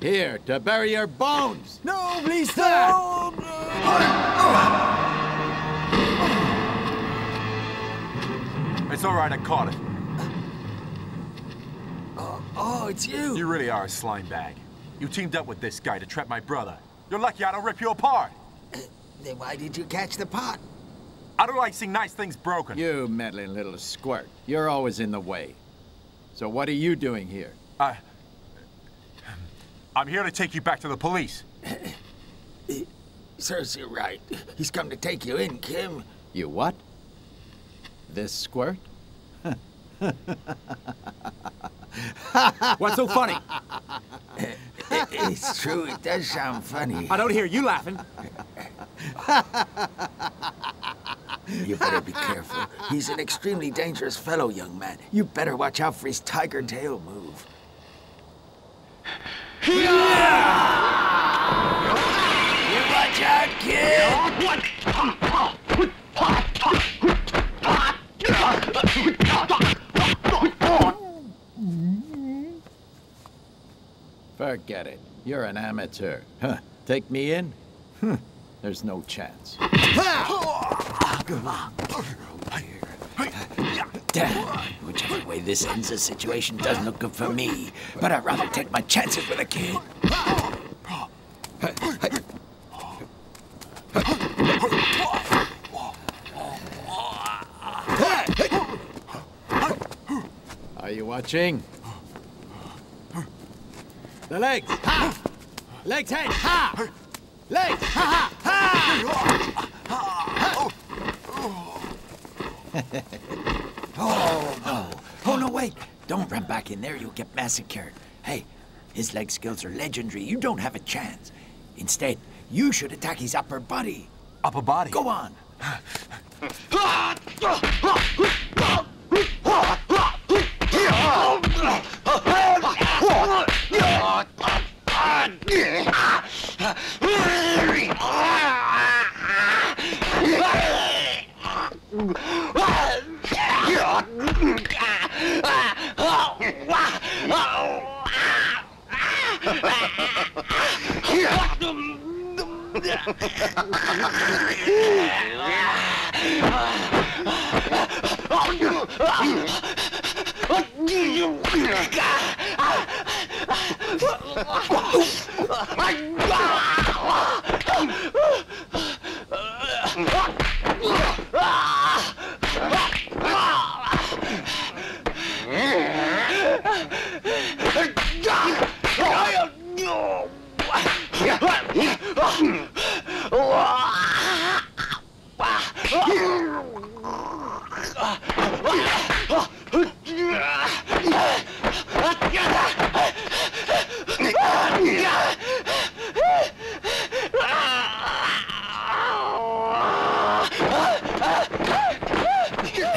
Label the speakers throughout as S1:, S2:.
S1: Here, to bury your bones.
S2: No, please stop!
S3: It's all right, I caught it.
S2: Uh, oh, it's you.
S3: You really are a slime bag. You teamed up with this guy to trap my brother. You're lucky I don't rip you apart.
S2: Then why did you catch the pot?
S3: I don't like seeing nice things broken.
S1: You meddling little squirt. You're always in the way. So what are you doing here?
S3: I... I'm here to take you back to the police.
S2: Serves you right. He's come to take you in, Kim.
S1: You what? This squirt?
S4: What's so funny?
S2: It's true, it does sound funny.
S4: I don't hear you laughing.
S2: You better be careful. He's an extremely dangerous fellow, young man. You better watch out for his tiger tail move. You watch out, kid!
S1: Forget it. You're an amateur. Huh. Take me in? Hm. There's no chance.
S2: Damn. Whichever way this ends, the situation doesn't look good for me. But I'd rather take my chances with a kid.
S1: Are you watching? The legs! Ha! Legs, head! Ha! Legs! Ha ha! Ha!
S2: Oh, no. Oh, no, wait. Don't run back in there. You'll get massacred. Hey, his leg skills are legendary. You don't have a chance. Instead, you should attack his upper body.
S3: Upper body.
S2: Go on. Oh, my God!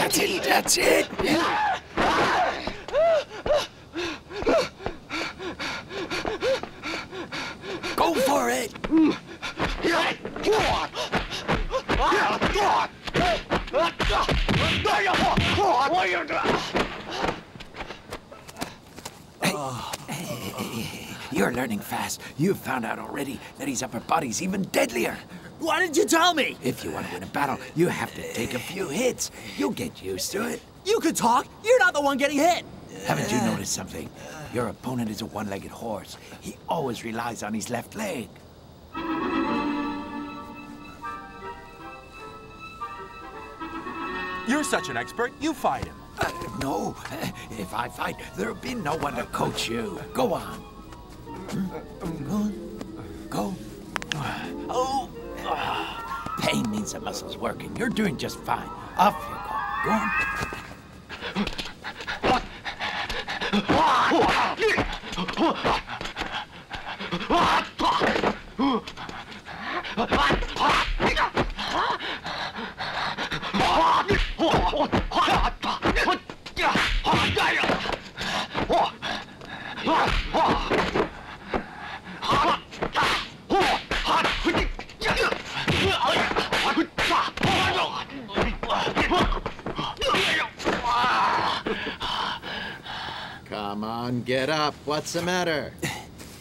S2: That's it. That's it. For it. You're learning fast. You've found out already that his upper body's even deadlier.
S4: Why didn't you tell me?
S2: If you want to win a battle, you have to take a few hits. You'll get used to it.
S4: You could talk. You're not the one getting hit.
S2: Haven't you noticed something? Your opponent is a one-legged horse. He always relies on his left leg.
S3: You're such an expert. You fight him.
S2: Uh, no, uh, if I fight, there'll be no one to coach you. Go on. Go. Go. Oh. Pain means the muscle's working. You're doing just fine. Off you go. Go on.
S1: Come on, get up. What's the matter?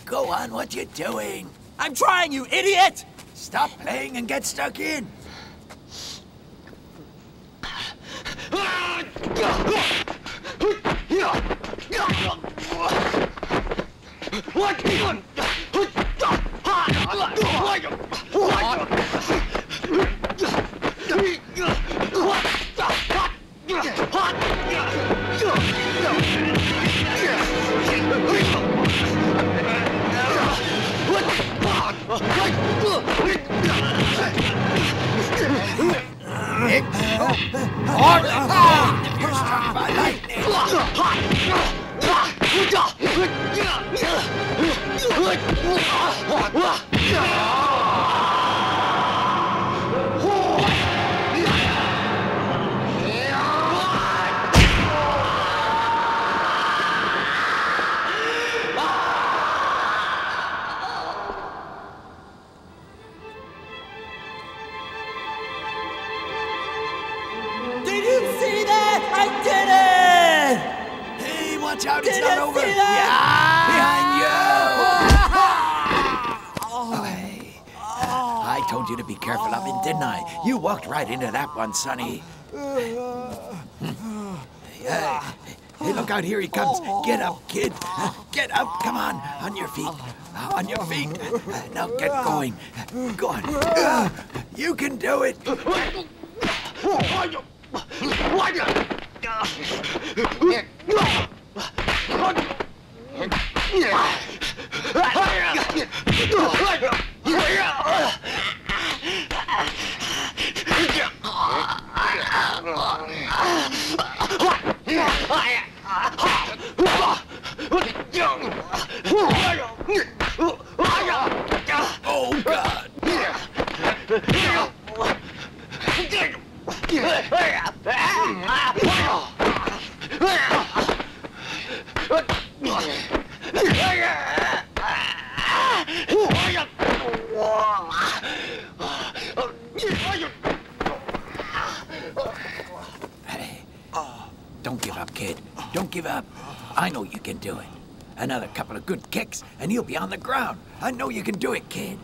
S2: Go on, what you doing?
S4: I'm trying, you idiot!
S2: Stop playing and get stuck in. 我系企鹅人，系狗派。One, Sonny. Hey, hey, look out, here he comes. Get up, kid. Get up, come on. On your feet. On your feet. Now get going. Go on. You can do it. Oh, God. Good kicks, and you'll be on the ground. I know you can do it, kid.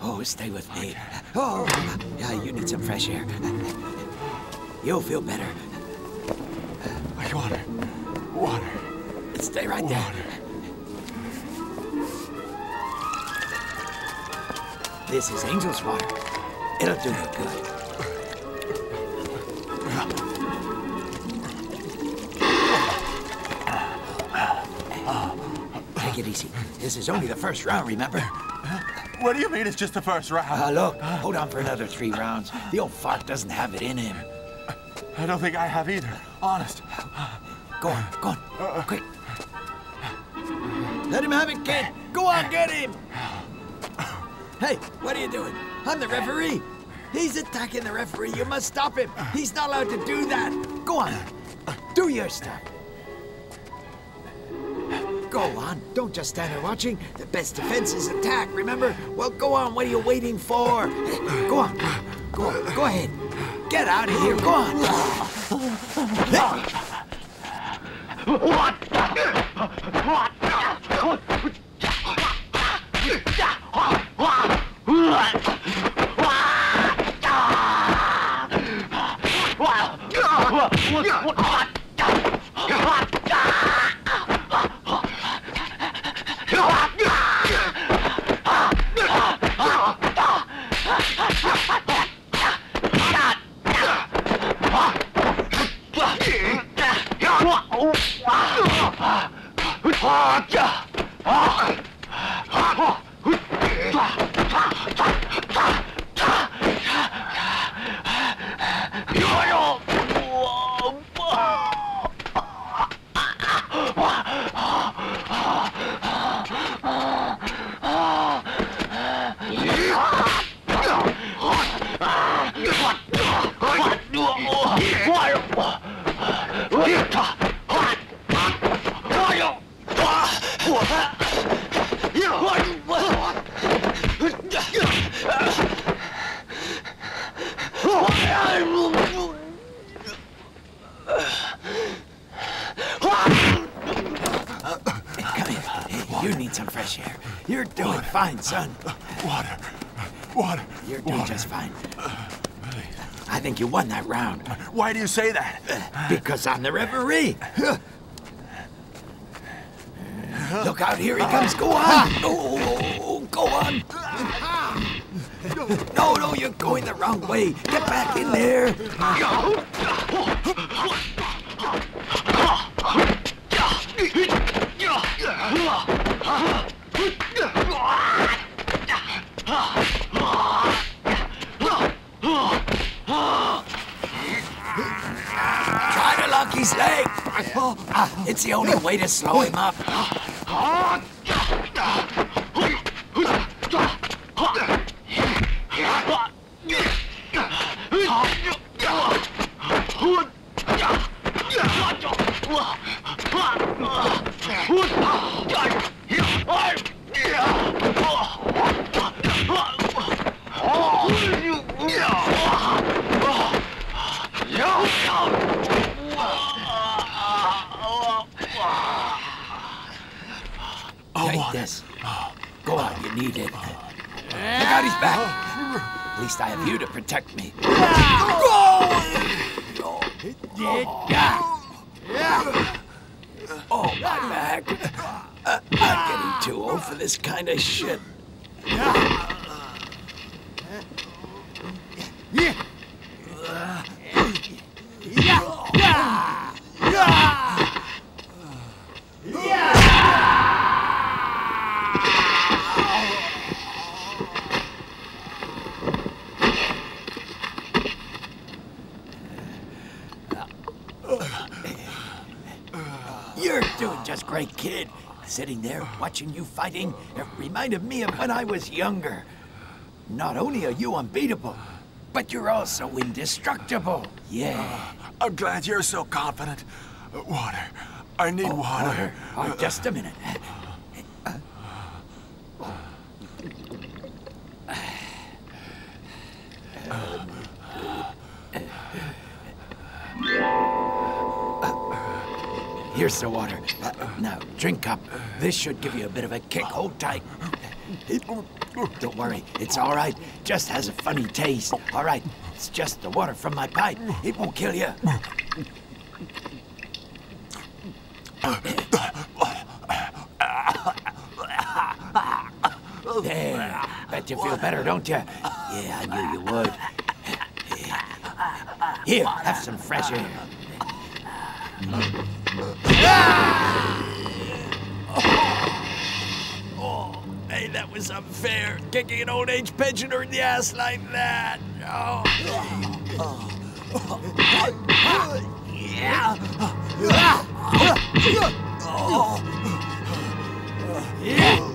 S2: Oh, stay with me. Oh, yeah, you need some fresh air. You'll feel better.
S3: Like water. Water.
S2: Stay right there. This is Angel's water. It'll do you good. Take it easy. This is only the first round, remember?
S3: What do you mean it's just the first round?
S2: Uh, look, hold on for another three rounds. The old fart doesn't have it in him.
S3: I don't think I have either. Honest.
S2: Go on, go on, quick. Let him have it, kid. Go on, get him. Hey, what are you doing? I'm the referee. He's attacking the referee. You must stop him. He's not allowed to do that. Go on. Do your stuff. Go on, don't just stand there watching. The best defense is attack, remember? Well, go on, what are you waiting for? Go on, go, on. go ahead. Get out of here, go on. What? What? What? Some fresh air. You're doing fine, son.
S3: Water. Water.
S2: You're doing
S3: Water.
S2: just fine. I think you won that round.
S3: Why do you say that?
S2: Because I'm the referee. Look out, here he comes. Go on. Oh, go on. No, no, you're going the wrong way. Get back in there. It's the only way to slow him up. Take this. Go on, you need it. Look out his back. At least I have you to protect me. Oh, my back. Uh, I'm getting too old for this kind of shit. You're doing just great, kid. Sitting there watching you fighting, it reminded me of when I was younger. Not only are you unbeatable, but you're also indestructible. Yeah.
S3: I'm glad you're so confident. Uh, Water. I need water.
S2: Oh, just a minute. Here's the water. Uh, now, drink up. This should give you a bit of a kick. Hold tight. Don't worry, it's all right. Just has a funny taste. All right, it's just the water from my pipe. It won't kill you. There. Bet you feel better, don't you? Yeah, I knew you would. Here, have some fresh air. Oh, hey, that was unfair. Kicking an old age pensioner in the ass like that. Oh. Yeah.
S1: It's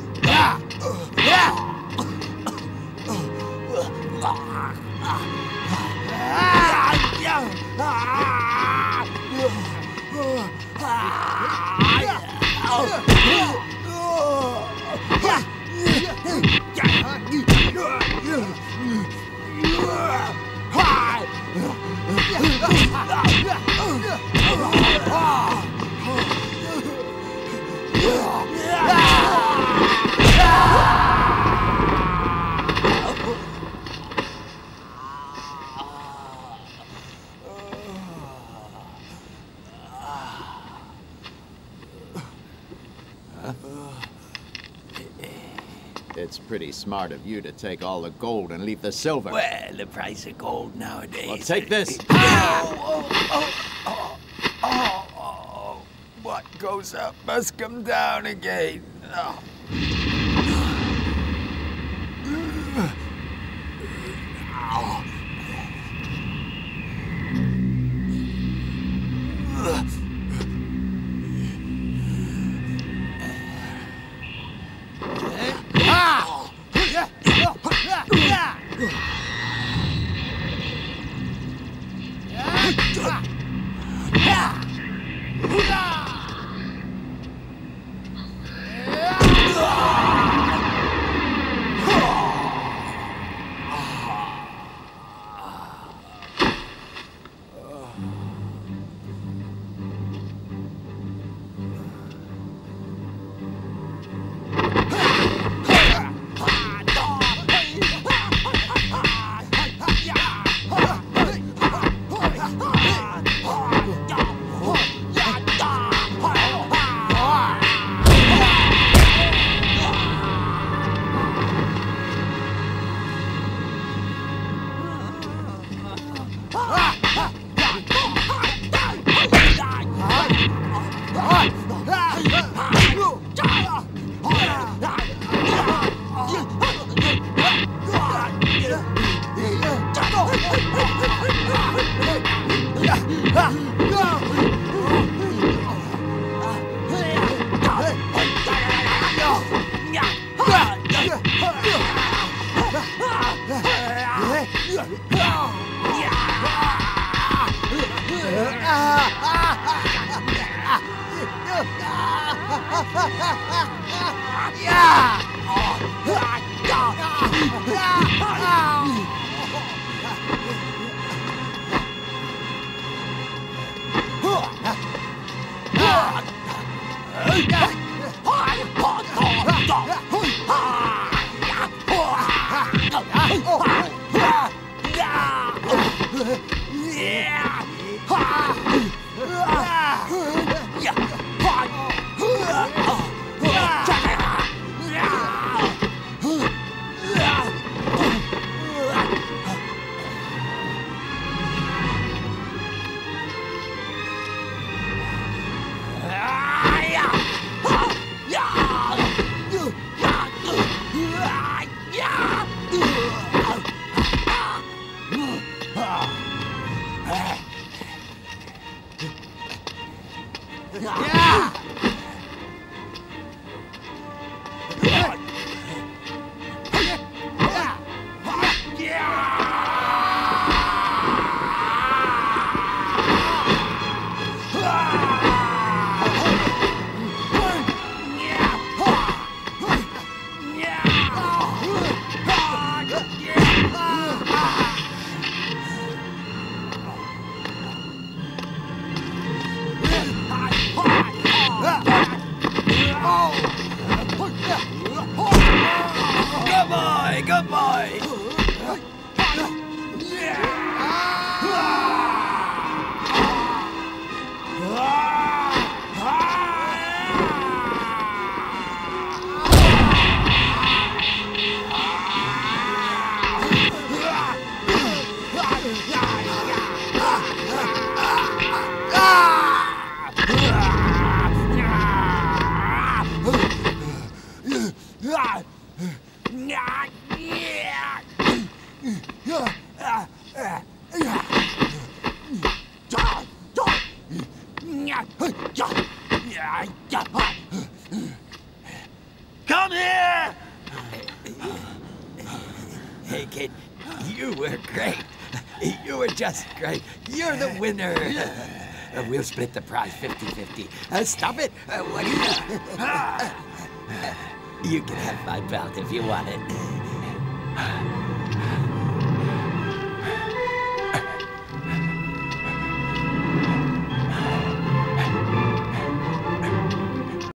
S1: 어. 야! Smart of you to take all the gold and leave the silver.
S2: Well, the price of gold nowadays.
S1: Well, take this.
S2: Oh, oh, oh, oh, oh. What goes up must come down again. Ha! Oh.
S3: Come here!
S2: Hey, kid, you were great. You were just great. You're the winner. Uh, we'll split the prize 50-50. Uh, stop it. Uh, what do you... you can have my belt if you want it.